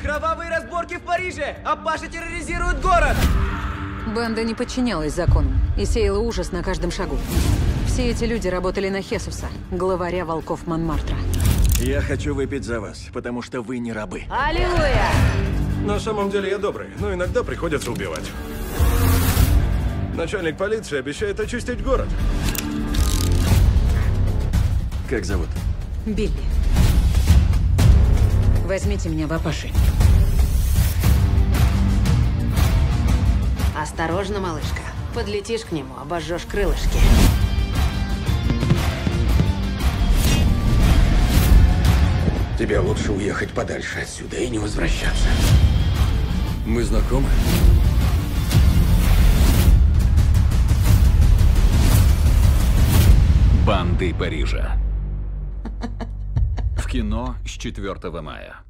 Кровавые разборки в Париже! Апаши терроризируют город! Банда не подчинялась закону и сеяла ужас на каждом шагу. Все эти люди работали на Хесуса, главаря волков Монмартра. Я хочу выпить за вас, потому что вы не рабы. Аллилуйя! На самом деле я добрый, но иногда приходится убивать. Начальник полиции обещает очистить город. Как зовут? Билли. Возьмите меня в Апаши. Осторожно, малышка. Подлетишь к нему, обожжешь крылышки. Тебе лучше уехать подальше отсюда и не возвращаться. Мы знакомы? Банды Парижа. Кино с 4 мая.